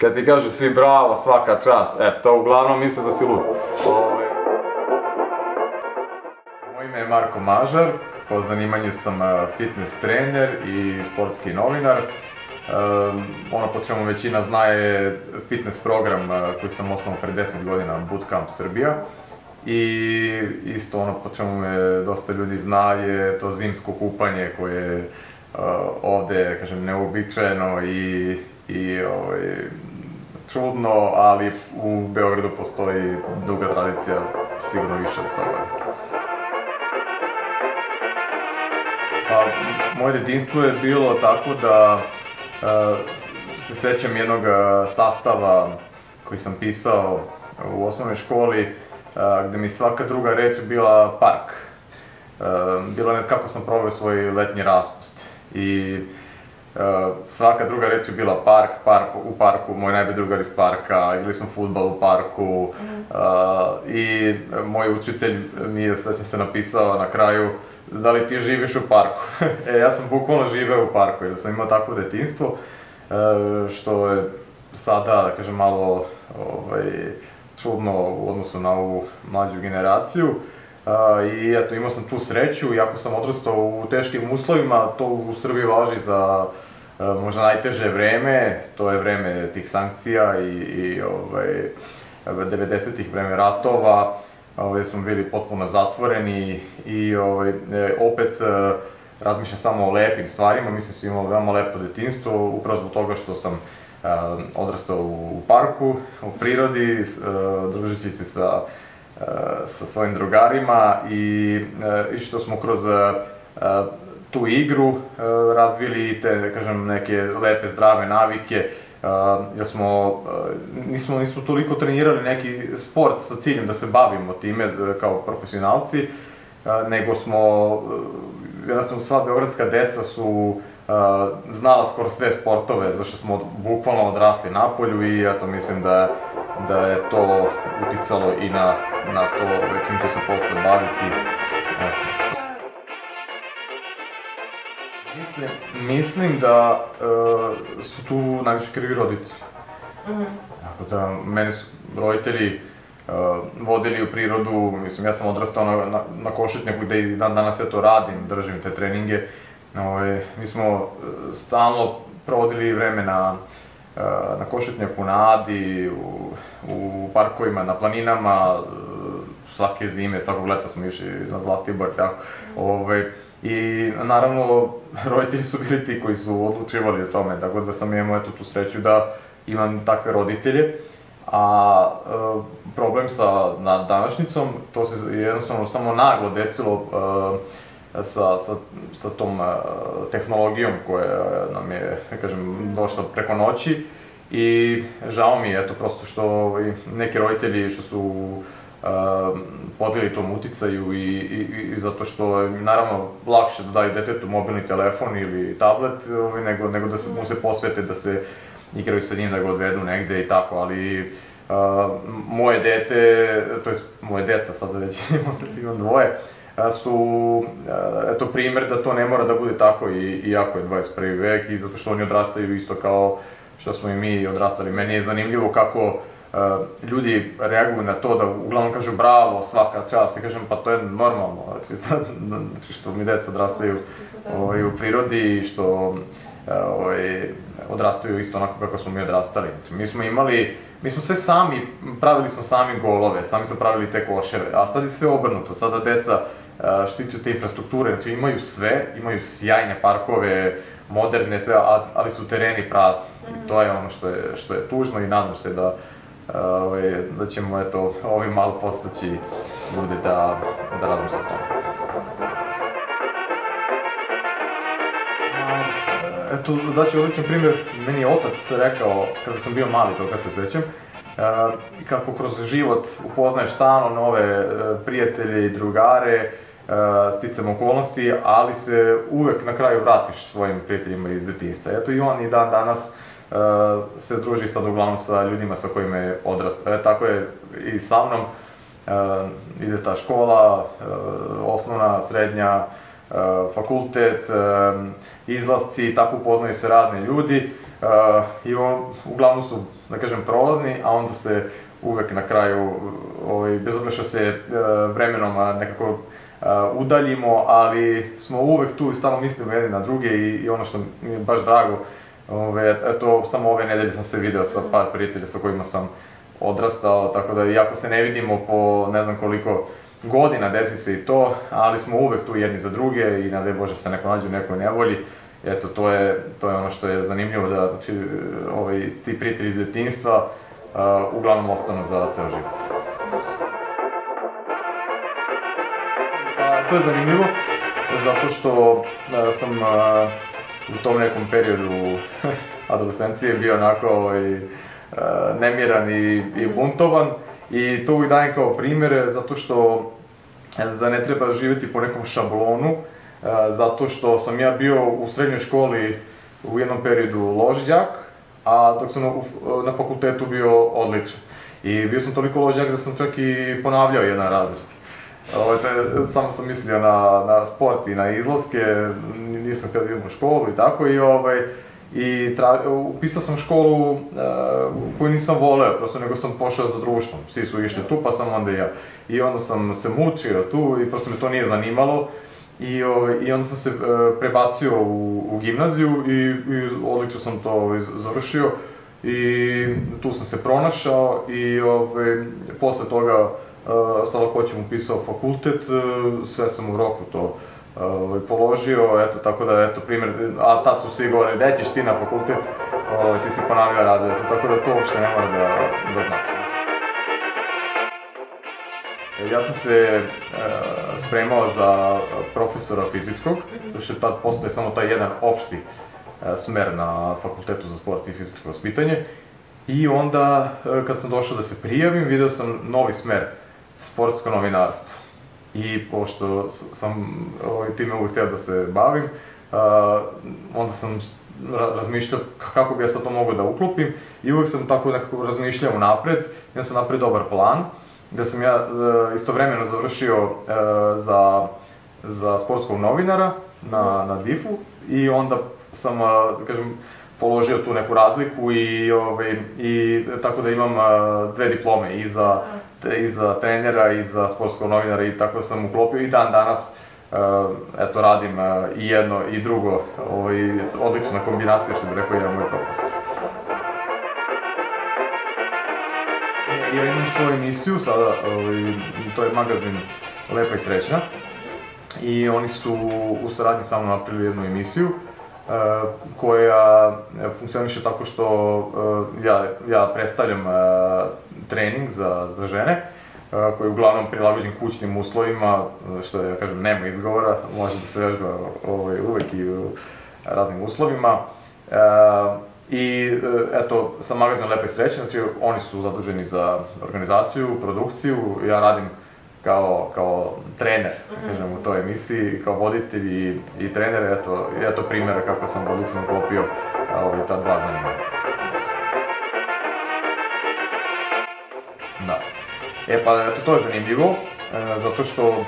kad ti kažu svi bravo, svaka čast, e, to uglavnom misle da si lud. Ovaj, Moje ime je Marko Mažar, po zanimanju sam a, fitness trener i sportski novinar. Um, ono po čemu većina zna je fitness program a, koji sam osnovao pre 10 godina, Bootcamp Srbija. I isto ono po čemu me dosta ljudi zna je to zimsko kupanje koje je uh, ovde, kažem, neobičajeno i, i ovaj, čudno, ali u Beogradu postoji duga tradicija, sigurno više od 100 godina. Pa, moje detinstvo je bilo tako da uh, se sećam jednog uh, sastava koji sam pisao u osnovnoj školi, uh, gde mi svaka druga reč bila park. Uh, bilo je kako sam proveo svoj letnji raspust. I Uh, svaka druga reč je bila park, park u parku, moj najbolji drugar iz parka, igrali smo futbal u parku uh, i moj učitelj mi je, sećam se, napisao na kraju da li ti živiš u parku? e, ja sam bukvalno živeo u parku, jer sam imao takvo detinstvo, uh, što je sada, da kažem, malo ovaj, čudno u odnosu na ovu mlađu generaciju. Uh, I eto, imao sam tu sreću, iako sam odrastao u teškim uslovima, to u Srbiji važi za uh, možda najteže vreme, to je vreme tih sankcija i, i ovaj, 90-ih vreme ratova, ovaj, smo bili potpuno zatvoreni i ovaj, e, opet e, razmišljam samo o lepim stvarima, mislim da sam imao veoma lepo detinstvo, upravo zbog toga što sam odrastao u parku, u prirodi, družeći se sa sa svojim drugarima i, i što smo kroz tu igru razvili te, da kažem, neke lepe, zdrave navike, jer smo, nismo, nismo toliko trenirali neki sport sa ciljem da se bavimo time kao profesionalci, nego smo, jednostavno sva beogradska deca su znala skoro sve sportove, zašto smo bukvalno odrasli na polju i eto mislim da, da je to uticalo i na, na to čim ću se posle baviti. Mislim, mislim da uh, su tu najviše krivi roditelji. Mm. Tako da, mene su roditelji uh, vodili u prirodu, mislim, ja sam odrastao na, na, na košetnjaku gde i dan danas ja to radim, držim te treninge. Ove, ovaj, mi smo uh, stalno provodili vreme na, na košetnjaku, na Adi, u, u parkovima, na planinama, uh, svake zime, svakog leta smo išli na Zlatibor, tako. Ove, ovaj, I naravno, roditelji su bili ti koji su odlučivali o tome, tako da sam imao eto tu sreću da imam takve roditelje. A e, problem sa na, današnjicom, to se jednostavno samo naglo desilo e, sa, sa, sa tom tehnologijom koja nam je, da kažem, došla preko noći. I žao mi je, eto, prosto što neki roditelji što su podeli tom uticaju i, i, i zato što je naravno lakše da daju detetu mobilni telefon ili tablet ovaj, nego, nego da se, mu se posvete da se igraju sa njim, da ga odvedu negde i tako, ali uh, moje dete, to je moje deca, sada već imam, imam dvoje, su, eto, primer da to ne mora da bude tako i, iako je 21. vek i zato što oni odrastaju isto kao što smo i mi odrastali. Meni je zanimljivo kako Uh, ljudi reaguju na to da uglavnom kažu bravo, svaka čast, i kažem pa to je normalno, što mi deca odrastaju ovaj, u prirodi i što ovaj, odrastaju isto onako kako smo mi odrastali. Mi smo imali, mi smo sve sami, pravili smo sami golove, sami smo pravili te koševe, a sad je sve obrnuto, sada deca štitiju te infrastrukture, znači imaju sve, imaju sjajne parkove, moderne sve, ali su tereni prazni. I to je ono što je, što je tužno i nadam se da ovaj, da ćemo eto, ovim malo postaći ljude da, da razmisle o tome. Eto, daću odličan primjer, meni je otac rekao, kada sam bio mali, toga se sećam, kako kroz život upoznaješ stalno nove prijatelje i drugare, sticam okolnosti, ali se uvek na kraju vratiš svojim prijateljima iz detinjstva. Eto i on i dan danas se druži sad uglavnom sa ljudima sa kojima je odrastao. E, tako je i sa mnom. Uh, ide ta škola, uh, osnovna, srednja, uh, fakultet, uh, izlasci, tako upoznaju se razni ljudi. i on, uglavnom su, da kažem, prolazni, a onda se uvek na kraju, ovaj, bez obzira što se vremenom nekako udaljimo, ali smo uvek tu i stalno mislimo jedni na druge i, i ono što mi je baš drago, ove, eto, samo ove nedelje sam se video sa par prijatelja sa kojima sam odrastao, tako da iako se ne vidimo po ne znam koliko godina desi se i to, ali smo uvek tu jedni za druge i nadaj Bože se neko nađe u nekoj nevolji. Eto, to je, to je ono što je zanimljivo da znači, ovaj, ti prijatelji iz djetinjstva uh, uglavnom ostanu za ceo život. A, to je zanimljivo, zato što uh, sam uh, u tom nekom periodu adolescencije bio onako ovaj, nemiran i, i buntovan i to uvijek dajem kao primere zato što da ne treba živjeti po nekom šablonu, zato što sam ja bio u srednjoj školi u jednom periodu ložđak, a dok sam na fakultetu bio odličan. I bio sam toliko ložđak da sam čak i ponavljao jedan razred. Ovo, te, samo sam mislio na, na sport i na izlaske, nisam htio da idem u školu i tako i ovaj, i tra, upisao sam školu uh, koju nisam voleo, prosto nego sam pošao za društvom. Svi su išli tu, pa sam onda ja. I onda sam se mučio tu i prosto me to nije zanimalo. I, ovaj, i onda sam se uh, prebacio u, u gimnaziju i, i odlično sam to ovaj, završio. I tu sam se pronašao i ovaj, posle toga uh, sa lakoćem upisao fakultet, uh, sve sam u roku to ovaj, položio, eto, tako da, eto, primjer, a tad su svi govorili, gde ćeš ti na fakultet, ovaj, ti si ponavljao razred, tako da to uopšte ne mora da, da znate. Ja sam se e, spremao za profesora fizičkog, što tad postoje samo taj jedan opšti e, smer na fakultetu za sport i fizičko vaspitanje. I onda, e, kad sam došao da se prijavim, video sam novi smer, sportsko novinarstvo. I pošto sam ovaj, time uvijek htio da se bavim, uh, onda sam razmišljao kako bi ja sad to mogao da uklopim. I uvijek sam tako nekako razmišljao napred, ja sam napred dobar plan, gde sam ja uh, istovremeno završio uh, za, za sportskog novinara na, na DIF-u i onda sam, uh, da kažem, položio tu neku razliku i, ovaj, i tako da imam dve diplome i za i za trenera i za sportskog novinara i tako sam uklopio i dan danas eto radim i jedno i drugo, ovaj, odlična kombinacija što bi rekao jedan moj profesor. Ja imam svoju emisiju sada, ovaj, to je magazin Lepa i srećna i oni su u saradnji sa mnom napravili jednu emisiju Uh, koja funkcioniše tako što uh, ja, ja predstavljam uh, trening za, za žene, koji je uglavnom prilagođen kućnim uslovima, što ja kažem, nema izgovora, može da se vežba ovaj, uvek i u raznim uslovima. I eto, sa magazinom Lepa i Sreća, znači oni su zaduženi za organizaciju, produkciju, ja radim kao, kao trener, mm -hmm. kažem, u toj emisiji, kao voditelj i, i trener, eto, eto primjera kako sam odlično uklopio ovaj, ta dva zanimanja. Da. E pa, eto, to je zanimljivo, e, zato što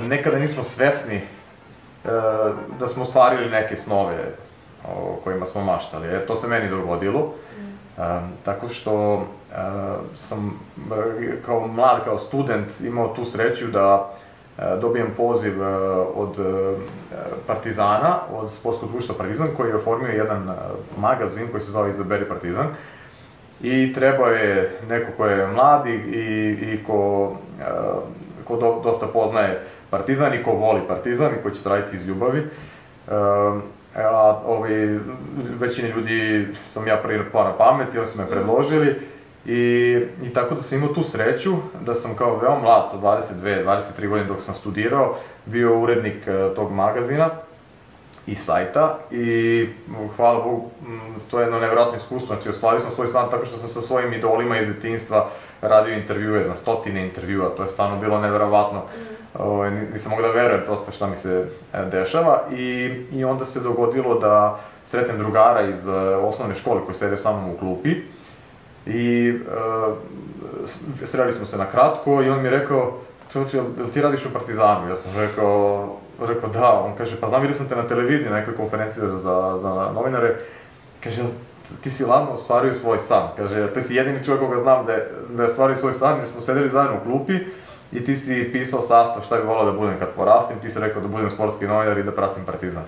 nekada nismo svesni e, da smo ostvarili neke snove o kojima smo maštali. E, to se meni dogodilo. E, tako što e, sam e, kao mlad, kao student imao tu sreću da e, dobijem poziv e, od Partizana, od sportskog društva Partizan, koji je oformio jedan magazin koji se zove Izaberi Partizan. I trebao je neko ko je mladi i, i ko, ko do, dosta poznaje Partizan i ko voli Partizan i ko će raditi iz ljubavi. A ovi, većini ljudi sam ja prvi pao na pamet i oni su me predložili. I, I tako da sam imao tu sreću da sam kao veoma mlad, sa 22-23 godine dok sam studirao, bio urednik tog magazina i sajta i hvala Bogu, to je jedno nevjerojatno iskustvo, znači ostvario sam svoj san tako što sam sa svojim idolima iz detinjstva radio intervjue, na stotine intervjua, to je stvarno bilo nevjerovatno. Mm. Ovaj, nisam mogao da verujem prosto šta mi se e, dešava i, i onda se dogodilo da sretnem drugara iz e, osnovne škole koji sede sa mnom u klupi i uh, sreli smo se na kratko i on mi je rekao, čovječe, jel ti radiš u Partizanu? Ja sam rekao, rekao da, on kaže, pa znam, vidio sam te na televiziji na nekoj konferenciji za, za novinare, kaže, ti si ladno ostvario svoj san. Kaže, ti si jedini čovjek koga znam da je, da je ostvario svoj san, jer smo sedeli zajedno u klupi i ti si pisao sastav šta bi volao da budem kad porastim, ti si rekao da budem sportski novinar i da pratim Partizan.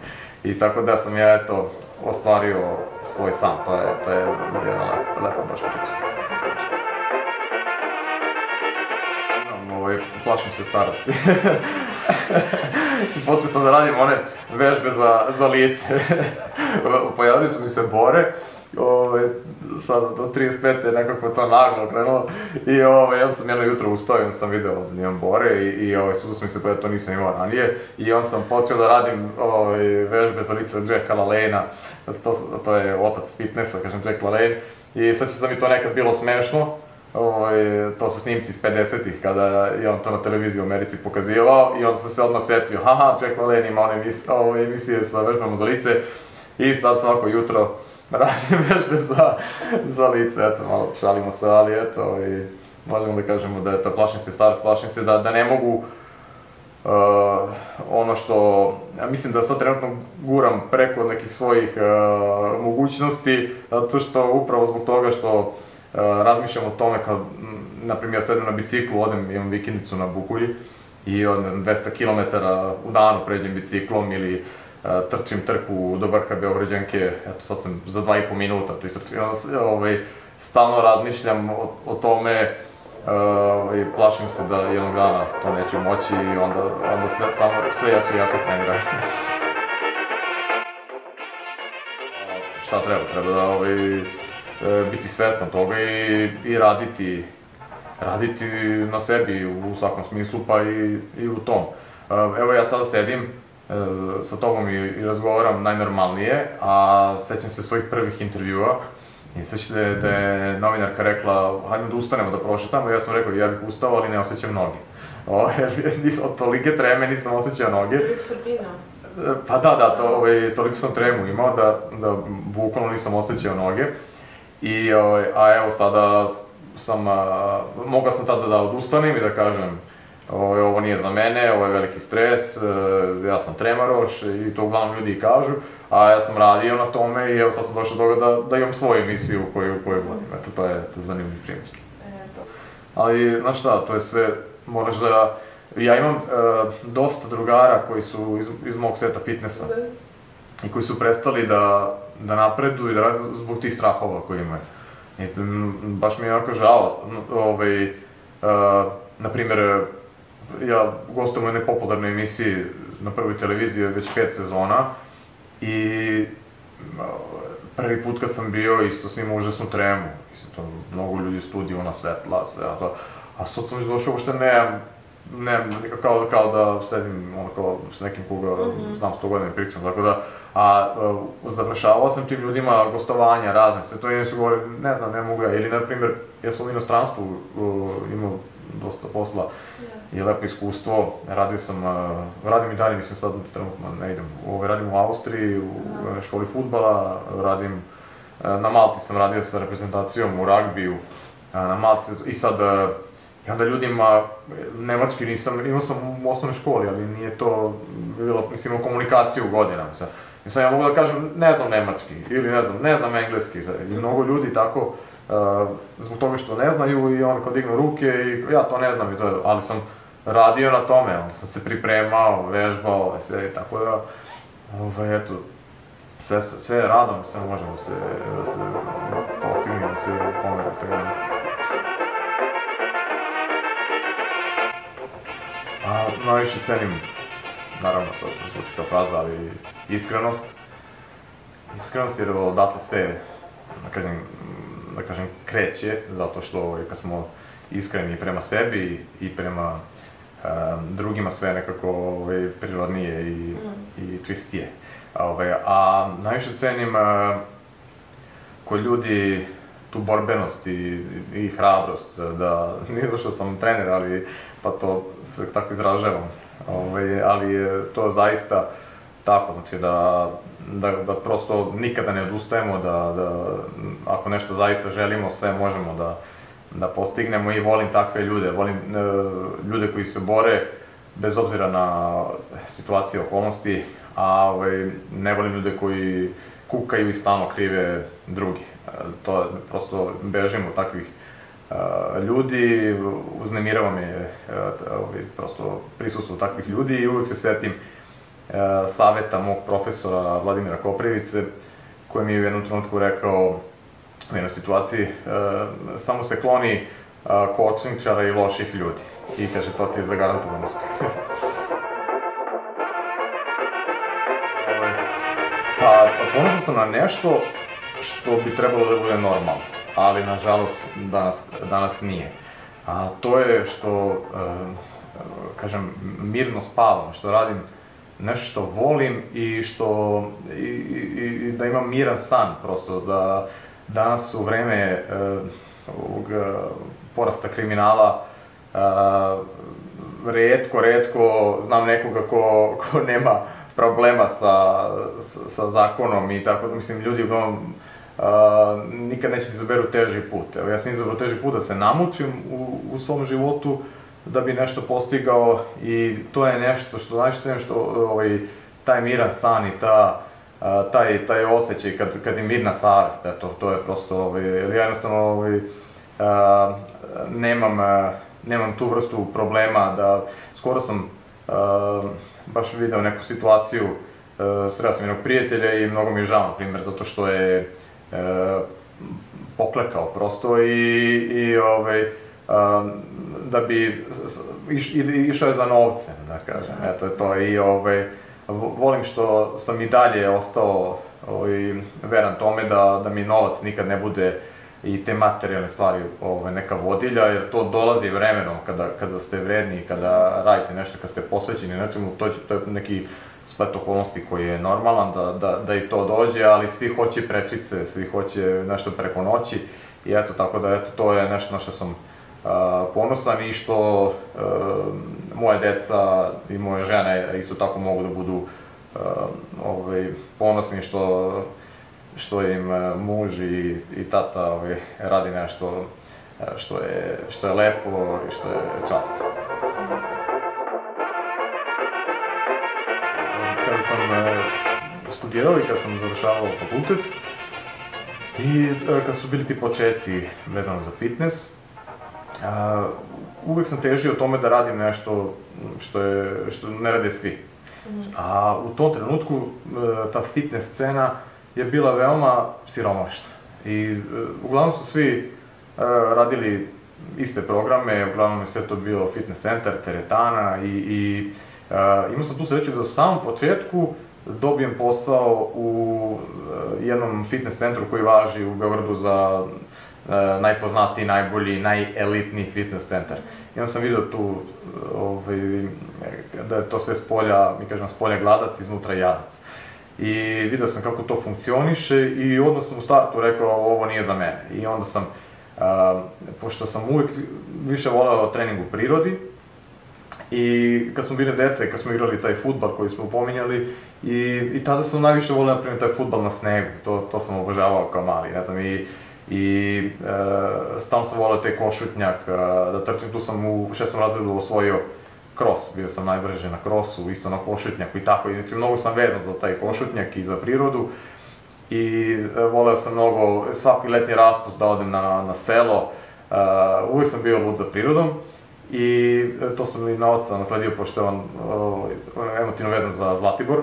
I tako da sam ja, eto, ostvario svoj san, to je, to je jedna lepa, lepa baš priča. Ovaj, plašim se starosti. Počeo sam da radim one vežbe za, za lice. Pojavili su mi se bore, Ove, sad do 35. je nekako to naglo krenulo. I ove, ja sam jedno jutro ustao i on sam video da imam bore i, i ove, svu sam se pa to nisam imao ranije. I on sam počeo da radim ove, vežbe za lice Jacka Lalena, to, to je otac fitnessa, kažem Jack Lalane i sad će sam mi to nekad bilo smešno, Ovaj, to su snimci iz 50-ih kada je on to na televiziji u Americi pokazivao. I onda sam se odmah setio, haha, Jack LaLanne ima one emisije sa vežbama za lice. I sad svako jutro radim vežbe za, za lice, eto, malo šalimo se, ali eto, i možemo da kažemo da je to, plašim se starost, plašim se da, da ne mogu Uh, ono što, ja mislim da sad trenutno guram preko nekih svojih uh, mogućnosti, zato što upravo zbog toga što Uh, razmišljam o tome kad, na primjer, ja sedem na biciklu, odem, imam vikendicu na Bukulji i od, ne znam, 200 km u danu pređem biciklom ili uh, trčim trku do vrha Beograđanke, eto sad sam za dva i po minuta, to isto, ovaj, stalno razmišljam o, o tome, i plašim se da jednog dana to neću moći i onda, onda sve, samo, sve jače i jače treniram. Šta treba? Treba da ovaj, E, biti svestan toga i, i raditi, raditi na sebi u svakom smislu, pa i, i u tom. Evo ja sada sedim, sa tobom i, i razgovaram najnormalnije, a sećam se svojih prvih intervjua i sećam da je, da je novinarka rekla, hajde da ustanemo da prošetamo, ja sam rekao, ja bih ustao, ali ne osjećam noge. O, od tolike treme nisam osjećao noge. Pa da, da, to, ovaj, toliko sam tremu imao da, da bukvalno nisam osjećao noge. I, ovaj, a evo sada sam, a, mogao sam tada da odustanem i da kažem ovaj, ovo nije za mene, ovo je veliki stres, e, ja sam tremaroš i to uglavnom ljudi kažu, a ja sam radio na tome i evo sad sam došao do toga da, da imam svoju emisiju koju, koju vodim, eto to je, to je zanimljiv primjer. Ali, znaš šta, to je sve, moraš da, ja imam e, dosta drugara koji su iz, iz mog seta fitnessa da. i koji su prestali da da napreduju i da razviju zbog tih strahova koje imaju. I baš mi je jako žao, ovaj, uh, na primjer, ja gostujem u jednoj popularnoj emisiji na prvoj televiziji već pet sezona i prvi put kad sam bio isto snimao užasnu tremu, mislim to mnogo ljudi studiju na svetla, sve, a to, a sad sam došao uopšte nemam, nemam, kao, kao da sedim ono kao s nekim koga mm -hmm. znam sto godina pričam, tako da a uh, završavao sam tim ljudima gostovanja razne, sve to i su govorili, ne znam, ne mogu ja, ili na primjer, ja sam u inostranstvu uh, imao dosta posla. I lepo iskustvo, radio sam, radim i dalje, mislim sad trenutno ne idem, ovaj, radim u Austriji, u yeah. školi futbala, radim, uh, na Malti sam radio sa reprezentacijom u ragbiju, uh, na Malti i sad I onda ljudima, nemački nisam, imao sam u osnovnoj školi, ali nije to bilo, mislim, o komunikaciju godinama. Sad. I sad ja mogu da kažem, ne znam nemački, ili ne znam, ne znam engleski, i mnogo ljudi tako, uh, zbog toga što ne znaju i oni kao dignu ruke i ja to ne znam i to je, ali sam radio na tome, onda sam se pripremao, vežbao, sve tako da, ovaj, eto, sve, sve radom, sve može da se, da se postigne, da se pomere te granice. A najviše cenim naravno sad zvuči kao fraza, ali iskrenost. Iskrenost jer odatle sve, da kažem, da kažem, kreće, zato što ovaj, kad smo iskreni prema sebi i prema um, drugima sve nekako ovaj, prirodnije i, mm. i čistije. Ovaj, a najviše cenim uh, kod ljudi tu borbenost i, i hrabrost, da nije zašto sam trener, ali pa to se tako izražavam. Ovaj, ali je to zaista tako, znači da, da, da prosto nikada ne odustajemo, da, da ako nešto zaista želimo, sve možemo da, da postignemo i volim takve ljude, volim e, ljude koji se bore bez obzira na situacije, okolnosti, a ovaj, ne volim ljude koji kukaju i stalno krive drugi. To prosto bežim od takvih ljudi, uznemirava me ovaj, prosto prisustvo takvih ljudi i uvek se setim saveta mog profesora Vladimira Koprivice, koji mi je u jednom trenutku rekao jednoj situaciji, samo se kloni kočničara i loših ljudi. I kaže, to ti je zagarantovan uspeh. Pa, ponosan sam na nešto što bi trebalo da bude normalno, ali nažalost danas, danas nije. A to je što, e, kažem, mirno spavam, što radim nešto što volim i što, i, i, i da imam miran san prosto, da danas u vreme e, ovog e, porasta kriminala redko, redko znam nekoga ko, ko nema problema sa, sa, zakonom i tako, mislim, ljudi uglavnom uh, nikad neće izaberu teži put. Evo, ja sam izabrao teži put da se namučim u, u svom životu, da bi nešto postigao i to je nešto što, najšte što ovaj, taj miran san i ta, uh, taj, taj osjećaj kad, kad je mirna savest, eto, to je prosto, ovaj, jednostavno ovaj, uh, nemam, uh, nemam tu vrstu problema da, skoro sam uh, baš video neku situaciju, uh, sreo sam jednog prijatelja i mnogo mi je žao, na primjer, zato što je uh, poklekao prosto i, i ovaj, uh, da bi iš, išao je za novcem, da kažem, eto to i ovaj, volim što sam i dalje ostao ovaj, veran tome da, da mi novac nikad ne bude i te materijalne stvari ovaj, neka vodilja, jer to dolazi vremenom kada, kada ste vredni, kada radite nešto, kada ste posvećeni nečemu, to, to je neki splet okolnosti koji je normalan da, da, da i to dođe, ali svi hoće prečice, svi hoće nešto preko noći i eto, tako da eto, to je nešto na što sam ponosan i što uh, moje deca i moje žene isto tako mogu da budu uh, ovaj, ponosni što što im e, muž i, i tata ovaj, radi nešto e, što je, što je lepo i što je časno. Kada sam e, studirao i kada sam završavao fakultet, i kad su bili ti početci vezano za fitness, uvek sam težio tome da radim nešto što, je, što ne rade svi. Mhm. A u tom trenutku ta fitness scena je bila veoma siromašna. I e, uglavnom su svi e, radili iste programe, uglavnom je sve to bilo fitness center, teretana i, i e, imao sam tu sreću da u samom početku dobijem posao u jednom fitness centru koji važi u Beogradu za najpoznatiji, najbolji, najelitniji fitness centar. I onda sam vidio tu ovaj, da je to sve s polja, mi kažemo s polja gladac, iznutra jadac i video sam kako to funkcioniše i odmah sam u startu rekao ovo nije za mene. I onda sam, uh, pošto sam uvijek više voleo trening u prirodi, I kad smo bili dece, kad smo igrali taj futbal koji smo pominjali, i, i tada sam najviše volio, na primjer, taj futbal na snegu, to, to sam obožavao kao mali, ne znam, i, i e, stalno sam volio taj košutnjak, da trčim, tu sam u šestom razredu osvojio kros, bio sam najbrže na krosu, isto na košutnjaku i tako, znači mnogo sam vezan za taj košutnjak i za prirodu. I e, voleo sam mnogo svaki letni raspust da odem na, na selo, uh, uvek sam bio lud za prirodom i e, to sam i na oca nasledio pošto je on uh, emotivno vezan za Zlatibor.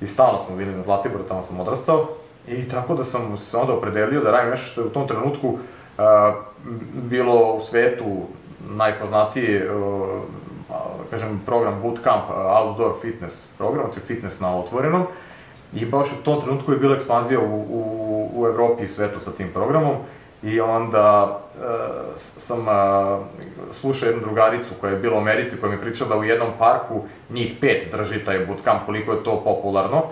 I stalno smo bili na Zlatiboru, tamo sam odrastao i tako da sam se onda opredelio da radim nešto što je u tom trenutku uh, bilo u svetu najpoznatije uh, kažem, program bootcamp, outdoor fitness program, znači fitness na otvorenom. I baš u tom trenutku je bila ekspanzija u, u, u Evropi i svetu sa tim programom. I onda uh, sam uh, slušao jednu drugaricu koja je bila u Americi, koja mi je pričala da u jednom parku njih pet drži taj bootcamp, koliko je to popularno.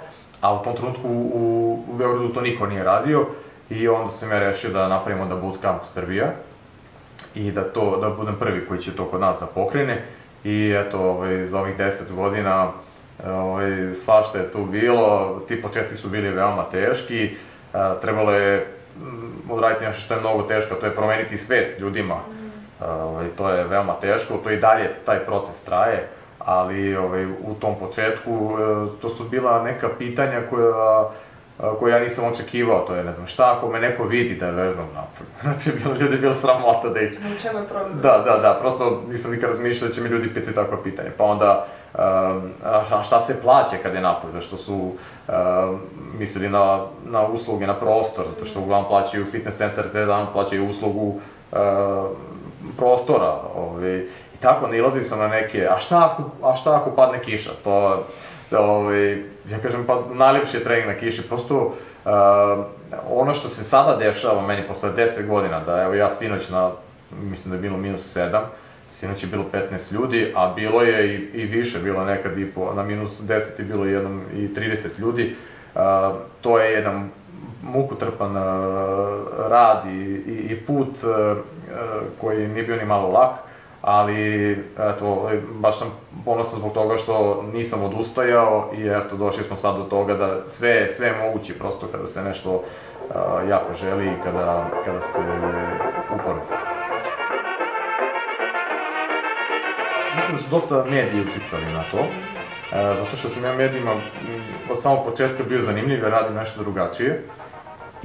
A u tom trenutku u, u Beogradu to niko nije radio. I onda sam ja rešio da napravimo da bootcamp Srbija. I da to, da budem prvi koji će to kod nas da pokrene. I eto, ovaj, za ovih 10 godina ovaj, svašta je tu bilo, ti početci su bili veoma teški, e, trebalo je mm, odraditi nešto što je mnogo teško, to je promeniti svest ljudima. Mm. Ovaj, to je veoma teško, to i dalje taj proces traje, ali ovaj, u tom početku e, to su bila neka pitanja koja koji ja nisam očekivao, to je ne znam šta, ako me neko vidi da je vežbam napolju. Znači, bilo, ljudi je bilo sramota da ih... U čemu je problem? Da, da, da, prosto nisam nikad razmišljao da će mi ljudi pitati takva pitanja. Pa onda, a šta se plaća kad je napolju, zašto su mislili na, na usluge, na prostor, zato što uglavnom plaćaju fitness center, te dan plaćaju uslugu prostora. Ovaj, tako, nalazio sam na neke, a šta ako, a šta ako padne kiša? To, da, ovaj, ja kažem, pa najljepši je trening na kiši, prosto uh, ono što se sada dešava meni posle 10 godina, da evo ja sinoć na, mislim da je bilo minus 7, sinoć je bilo 15 ljudi, a bilo je i, i više, bilo nekad i po, na minus 10 je bilo jednom i 30 ljudi, uh, to je jedan mukotrpan uh, rad i, i, i put uh, koji nije bio ni malo lak, ali eto, baš sam ponosan zbog toga što nisam odustajao i eto, došli smo sad do toga da sve, sve je moguće prosto kada se nešto uh, jako želi i kada, kada ste uporni. Mislim da su dosta mediji uticali na to, e, zato što sam ja medijima od samog početka bio zanimljiv, jer radim nešto drugačije.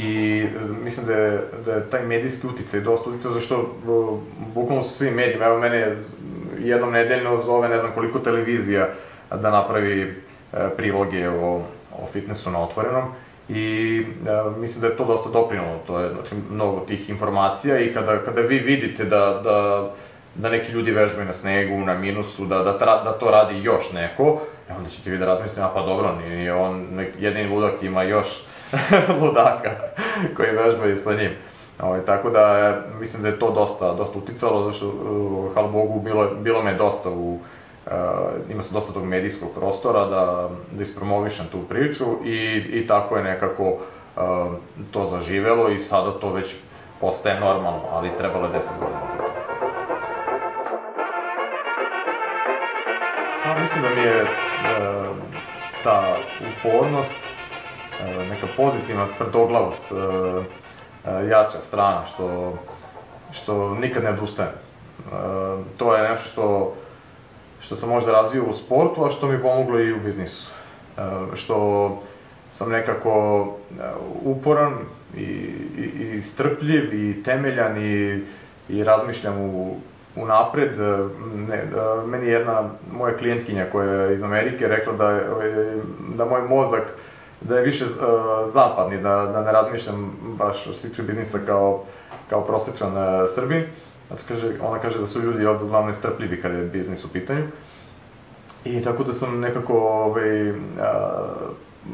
I e, mislim da je, da je taj medijski uticaj dosta uticao, zašto e, bukvalno su svi medijima, evo mene jednom nedeljno zove ne znam koliko televizija da napravi e, priloge o, o fitnessu na otvorenom. I e, mislim da je to dosta doprinalo, to je znači, mnogo tih informacija i kada, kada vi vidite da, da, da neki ljudi vežbaju na snegu, na minusu, da, da, tra, da to radi još neko, onda ćete vi da razmislite, a pa dobro, nije on jedini ludak ima još ludaka koji vežbaju sa njim. Ovaj, tako da, mislim da je to dosta, dosta uticalo, zašto, uh, hvala Bogu, bilo, bilo me dosta u, uh, ima se dosta tog medijskog prostora da, da ispromovišem tu priču i, i tako je nekako uh, to zaživelo i sada to već postaje normalno, ali trebalo je 10 godina za to. Pa, mislim da mi je uh, ta upornost neka pozitivna tvrdoglavost, jača strana, što, što nikad ne odustajem. To je nešto što, što sam možda razvio u sportu, a što mi pomoglo i u biznisu. Što sam nekako uporan i, i, i strpljiv i temeljan i, i razmišljam u, u napred. Ne, meni je jedna moja klijentkinja koja je iz Amerike rekla da, da moj mozak da je više uh, zapadni, da, da ne razmišljam baš o sliču biznisa kao, kao prosječan uh, Srbin. Znači, kaže, ona kaže da su ljudi ovde uglavnom strpljivi kada je biznis u pitanju. I tako da sam nekako, ovaj, uh,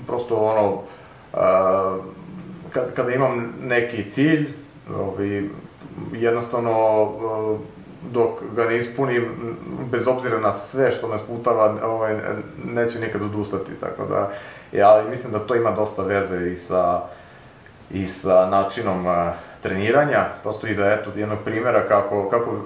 prosto ono, uh, kad, kada imam neki cilj, ovaj, jednostavno uh, dok ga ne ispunim, bez obzira na sve što me sputava, ovaj, neću nikad odustati, tako da, ja, ali mislim da to ima dosta veze i sa, i sa načinom uh, treniranja, prosto i da eto jednog primjera kako, kako uh,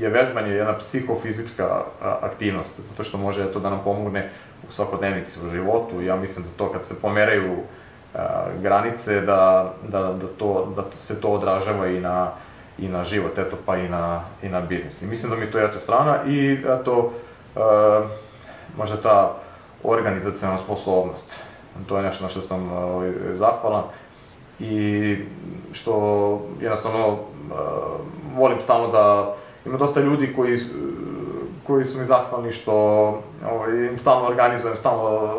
je vežbanje jedna psihofizička aktivnost, zato što može eto da nam pomogne u svakodnevnici u životu, ja mislim da to kad se pomeraju uh, granice, da, da, da, to, da se to odražava i na i na život, eto, pa i na, i na biznis. I mislim da mi to jača strana i, eto, e, možda ta organizacijona sposobnost. To je nešto na što sam e, zahvalan i što jednostavno e, volim stalno da ima dosta ljudi koji koji su mi zahvalni što ovaj, im stalno organizujem, stalno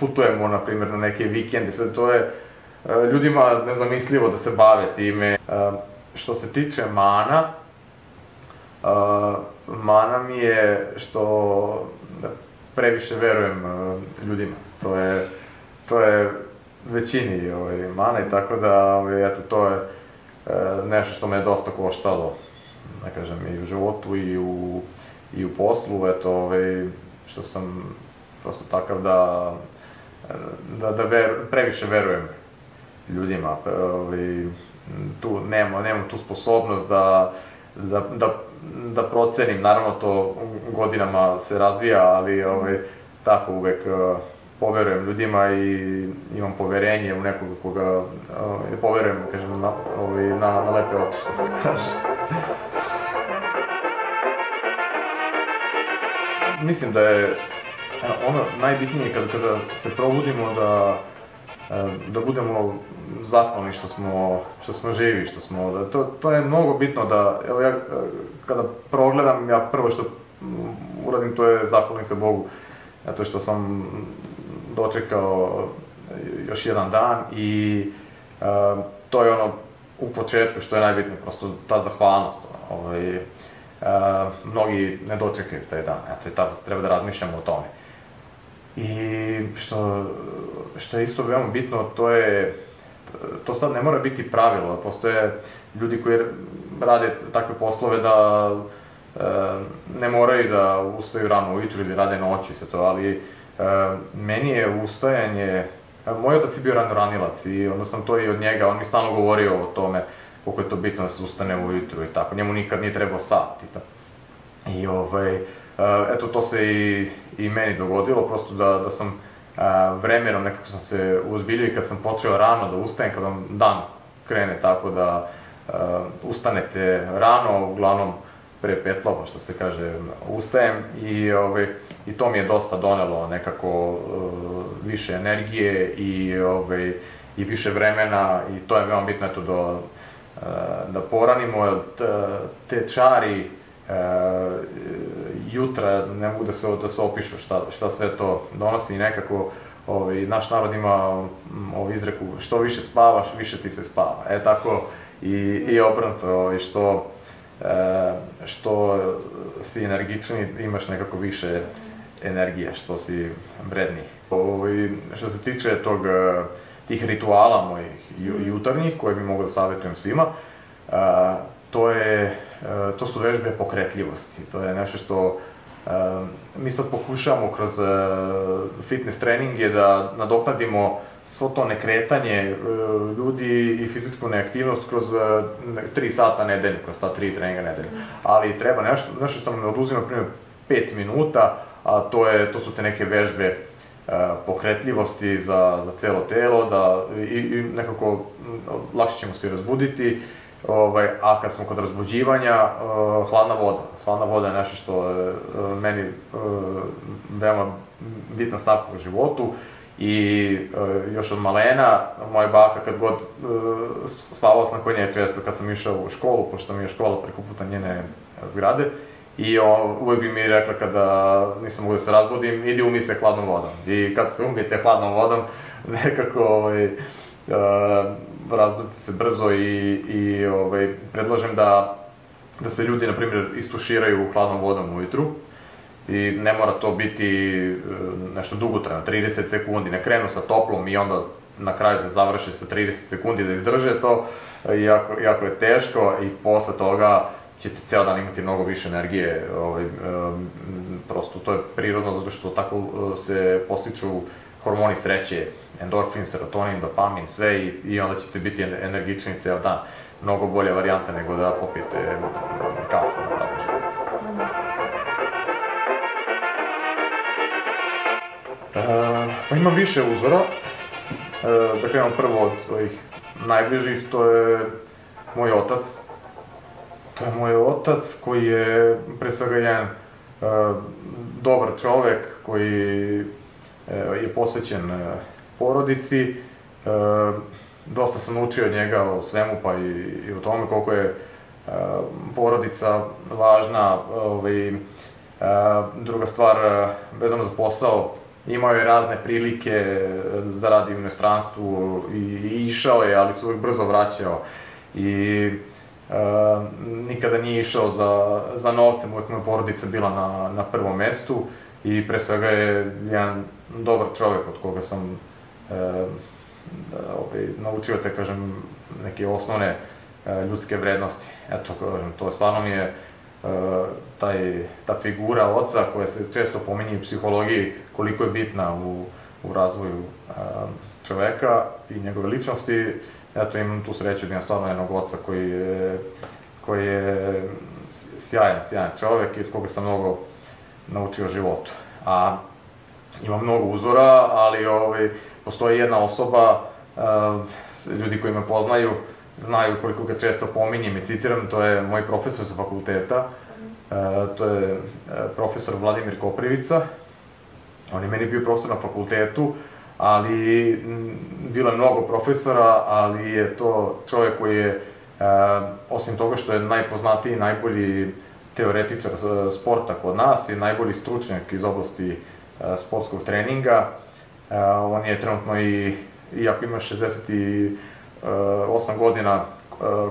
putujemo, na primjer, na neke vikende, sve to je e, ljudima nezamislivo da se bave time. E, što se tiče mana, uh, mana mi je što previše verujem uh, ljudima. To je, to je većini ovaj, mana i tako da, ovaj, eto, to je uh, nešto što me dosta koštalo, da kažem, i u životu i u, i u poslu, eto, ovaj, što sam prosto takav da, da, da ver, previše verujem ljudima, ovaj, tu nemamo, nemamo tu sposobnost da, da, da, da procenim, naravno to godinama se razvija, ali ovaj, tako uvek uh, poverujem ljudima i imam poverenje u nekoga koga ovaj, poverujem, kažem, na, ovaj, na, na lepe oči, što se kaže. Mislim da je ono najbitnije kada, kada se probudimo da da budemo zahvalni što smo, što smo živi, što smo, da to, to je mnogo bitno da, evo ja kada progledam, ja prvo što uradim to je zahvalim se Bogu, zato što sam dočekao još jedan dan i uh, to je ono u početku što je najbitnije, prosto ta zahvalnost. Ovaj, uh, mnogi ne dočekaju taj dan, eto treba da razmišljamo o tome. I što, što je isto veoma bitno, to je, to sad ne mora biti pravilo, postoje ljudi koji rade takve poslove da e, ne moraju da ustaju rano ujutru ili rade noći se to, ali e, meni je ustajanje, moj otac je bio rano ranilac i onda sam to i od njega, on mi stalno govorio o tome koliko je to bitno da se ustane ujutru i tako, njemu nikad nije trebao sat i tako. I ovaj, eto to se i, i meni dogodilo, prosto da, da sam vremenom nekako sam se uzbiljio i kad sam počeo rano da ustajem, kad vam dan krene tako da uh, ustanete rano, uglavnom pre petlova, što se kaže, ustajem i, ovaj, i to mi je dosta donelo nekako uh, više energije i, ovaj, i više vremena i to je veoma bitno eto da, da poranimo, te čari e, jutra ne mogu da se, da se opišu šta, šta sve to donosi i nekako ovaj, naš narod ima ovaj, izreku što više spavaš, više ti se spava. E tako i, i obrnuto, ovaj, što, e, što si energičniji imaš nekako više energije, što si vredniji. Ovaj, što se tiče tog, e, tih rituala mojih jutarnjih, koje bi mogu da savjetujem svima, e, to je E, to su vežbe pokretljivosti. To je nešto što e, mi sad pokušavamo kroz e, fitness treninge da nadoknadimo svo to nekretanje ljudi i fizičku neaktivnost kroz 3 sata nedeljno, kroz ta 3 treninga nedeljno. Ali treba nešto, nešto što nam oduzima, primjer, 5 minuta, a to, je, to su te neke vežbe pokretljivosti za, za celo telo, da i, i nekako lakše ćemo se razbuditi Ovaj, a kad smo kod razbuđivanja, uh, hladna voda. Hladna voda je nešto što je uh, meni uh, veoma bitna stavka u životu i uh, još od malena, moja baka kad god uh, spavao sam kod nje često kad sam išao u školu, pošto mi je škola preko puta njene zgrade, I o, uvek bi mi rekla kada nisam mogu da se razbudim, idi umi se hladnom vodom. I kad se umijete hladnom vodom, nekako ovaj, uh, razbudite se brzo i, i ovaj, predlažem da, da se ljudi, na primjer, istuširaju hladnom vodom ujutru. I ne mora to biti e, nešto dugotrajno, 30 sekundi, ne krenu sa toplom i onda na kraju da završe sa 30 sekundi da izdrže to, jako, jako je teško i posle toga ćete ceo dan imati mnogo više energije, ovaj, um, prosto to je prirodno zato što tako se postiču hormoni sreće, endorfin, serotonin, dopamin, sve i, i onda ćete biti energični ceo dan. Mnogo bolja varijanta nego da popijete kafu na prazne želice. E, pa ima više uzora. E, da krenemo prvo od ovih najbližih, to je moj otac. To je moj otac koji je pre svega jedan e, dobar čovek koji e, je posvećen porodici. E, dosta sam naučio od njega o svemu, pa i, i o tome koliko je e, porodica važna. Ovaj, e, druga stvar, vezano za posao, imao je razne prilike da radi u inostranstvu i, i išao je, ali se uvek brzo vraćao. I e, nikada nije išao za, za novcem, uvek moja porodica bila na, na prvom mestu i pre svega je jedan dobar čovek od koga sam e, ovaj, naučio te, kažem, neke osnovne e, ljudske vrednosti. Eto, kažem, to stvarno mi je e, taj, ta figura oca koja se često pominje u psihologiji koliko je bitna u, u razvoju e, čoveka i njegove ličnosti. Eto, imam tu sreću da imam stvarno jednog oca koji je, koji je sjajan, sjajan čovek i od koga sam mnogo naučio životu. A ima mnogo uzora, ali ovaj, postoji jedna osoba, uh, ljudi koji me poznaju, znaju koliko ga često pominjem i citiram, to je moj profesor sa fakulteta, uh, to je uh, profesor Vladimir Koprivica. On je meni bio profesor na fakultetu, ali bilo je mnogo profesora, ali je to čovjek koji je, osim toga što je najpoznatiji, najbolji teoretičar sporta kod nas i najbolji stručnjak iz oblasti sportskog treninga, on je trenutno i, iako ima 68 godina,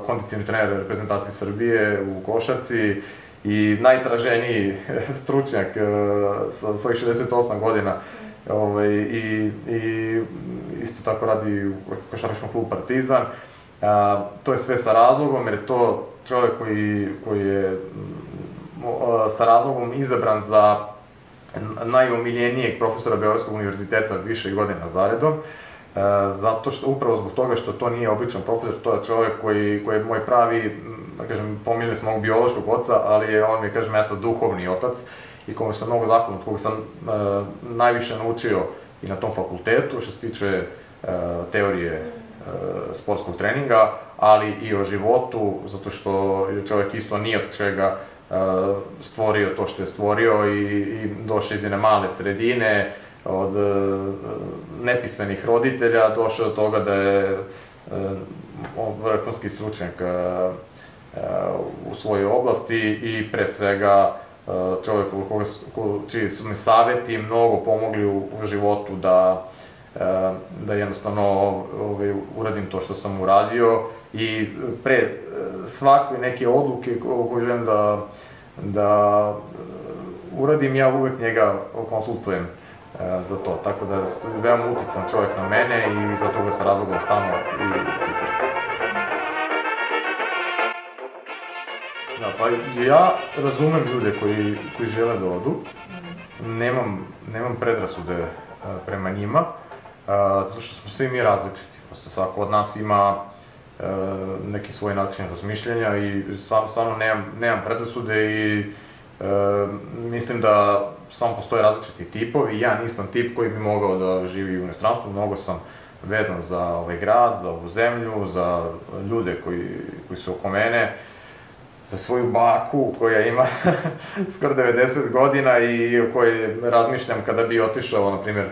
kondicijni trener reprezentacije Srbije u košarci i najtraženiji stručnjak sa svojih 68 godina ovaj, i, i isto tako radi u košarkaškom klubu Partizan. A, to je sve sa razlogom, jer je to čovjek koji, koji je sa razlogom izabran za najomiljenijeg profesora Beogradskog univerziteta više godina zaredom. E, zato što, upravo zbog toga što to nije običan profesor, to je čovjek koji, koji je moj pravi, da kažem, pomiljali smo mog biološkog oca, ali je on mi, kažem, eto, duhovni otac i kome sam mnogo zakon, od koga sam e, najviše naučio i na tom fakultetu, što se tiče e, teorije e, sportskog treninga, ali i o životu, zato što je čovjek isto nije od čega e, stvorio to što je stvorio i, i došao iz jedne male sredine, od e, nepismenih roditelja, došao do toga da je e, vrhunski stručnjak e, u svojoj oblasti i pre svega čovjek koga, ko, čiji su mi saveti mnogo pomogli u, u životu da, da jednostavno ovaj, uradim to što sam uradio i pre svake neke odluke koje želim da, da uradim, ja uvek njega konsultujem za to. Tako da je veoma utican čovjek na mene i za toga sa razlogom stalno i citiram. Da, pa ja razumem ljude koji, koji žele da odu. Nemam, nemam predrasude prema njima, zato što smo svi mi različiti. Prosto svako od nas ima neki svoj način razmišljanja i stvarno, stvarno nemam, nemam predrasude i E, mislim da samo postoje različiti tipovi, ja nisam tip koji bi mogao da živi u inostranstvu, mnogo sam vezan za ovaj grad, za ovu zemlju, za ljude koji, koji su oko mene, za svoju baku koja ima skoro 90 godina i o kojoj razmišljam kada bi otišao, na primjer, e,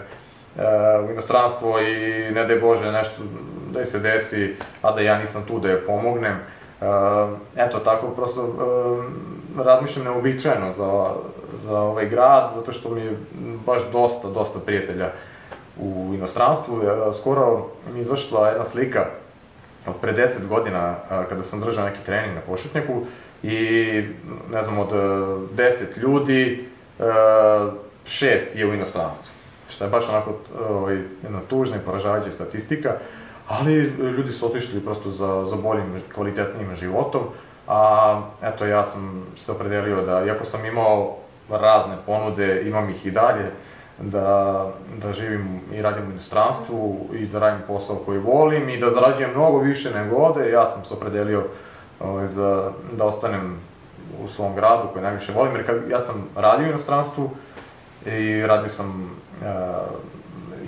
u inostranstvo i ne daj Bože nešto da se desi, a da ja nisam tu da je pomognem. E, eto, tako prosto razmišljam neobičajeno za, za ovaj grad, zato što mi je baš dosta, dosta prijatelja u inostranstvu. Skoro mi je izašla jedna slika od pre 10 godina kada sam držao neki trening na košutnjaku i ne znam, od 10 ljudi, šest je u inostranstvu. Što je baš onako ovaj, jedna tužna i poražavajuća statistika, ali ljudi su otišli prosto za, za boljim, kvalitetnijim životom a eto ja sam se opredelio da, iako sam imao razne ponude, imam ih i dalje, da, da živim i radim u inostranstvu i da radim posao koji volim i da zarađujem mnogo više nego ovde, ja sam se opredelio ovaj, za, da ostanem u svom gradu koji najviše volim, jer kad, ja sam radio u inostranstvu i radio sam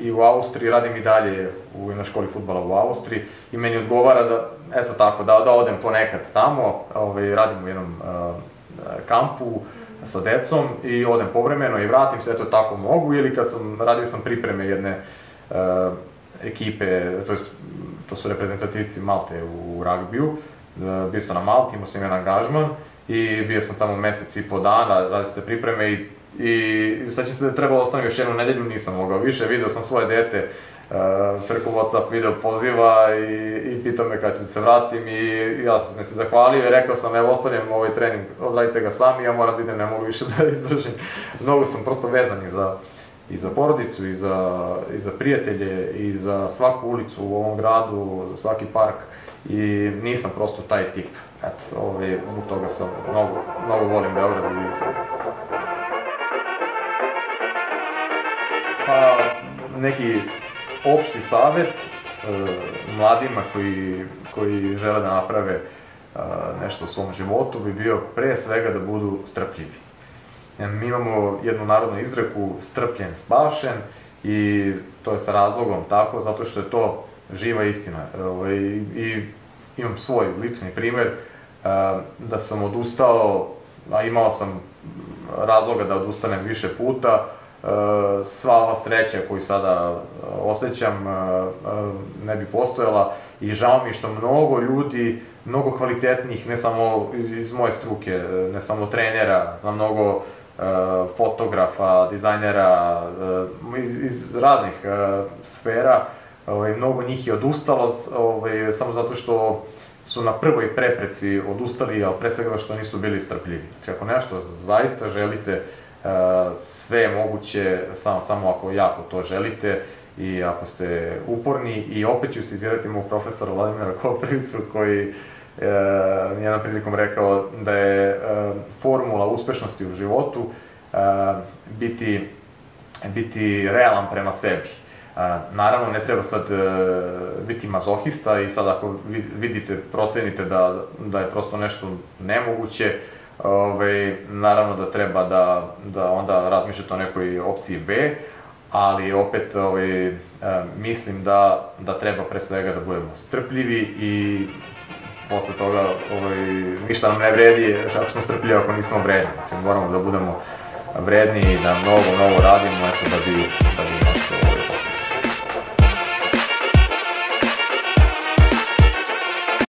i u Austriji, radim i dalje u jednoj školi futbala u Austriji i meni odgovara da, eto tako, da, da odem ponekad tamo, ovaj, radim u jednom uh, kampu sa decom i odem povremeno i vratim se, eto tako mogu, ili kad sam, radio sam pripreme jedne uh, ekipe, to, je, to su reprezentativci Malte u ragbiju, uh, bio sam na Malti, imao sam jedan angažman i bio sam tamo mesec i po dana, radio te pripreme i I će se da trebalo ostavim još jednu nedelju, nisam mogao više, video sam svoje dete uh, preko Whatsapp video poziva i, i pitao me kad ću da se vratim i ja sam se zahvalio i rekao sam evo ostavljam ovaj trening, odradite ga sami, ja moram da idem, ne mogu više da izdržim. Mnogo sam prosto vezan i za, i za porodicu, i za, i za prijatelje, i za svaku ulicu u ovom gradu, za svaki park i nisam prosto taj tip. Eto, ovaj, zbog toga sam mnogo, mnogo volim Beograd i sad. Pa, neki opšti savet e, mladima koji, koji žele da naprave e, nešto u svom životu bi bio pre svega da budu strpljivi. E, mi imamo jednu narodnu izreku strpljen spašen i to je sa razlogom tako, zato što je to živa istina. Ovaj, I imam svoj lični primer da sam odustao, a imao sam razloga da odustanem više puta, sva ova sreća koju sada osjećam ne bi postojala i žao mi što mnogo ljudi, mnogo kvalitetnih, ne samo iz moje struke, ne samo trenera, znam mnogo fotografa, dizajnera, iz, iz raznih sfera, ovaj, mnogo njih je odustalo, ovaj, samo zato što su na prvoj prepreci odustali, ali pre svega što nisu bili strpljivi. Znači, ako nešto zaista želite, sve je moguće, samo, samo ako jako to želite i ako ste uporni i opet ću citirati mog profesora Vladimira Koprivicu koji e, jednom prilikom rekao da je e, formula uspešnosti u životu e, biti, biti realan prema sebi. Naravno, ne treba sad e, biti mazohista i sad ako vidite, procenite da, da je prosto nešto nemoguće, ove, naravno da treba da, da onda razmišljate o nekoj opciji B, ali opet ove, e, mislim da, da treba pre svega da budemo strpljivi i posle toga ovaj, ništa nam ne vredi ako smo strpljivi ako nismo vredni. Znači, moramo da budemo vredni i da mnogo, mnogo radimo eto, da bi, da bi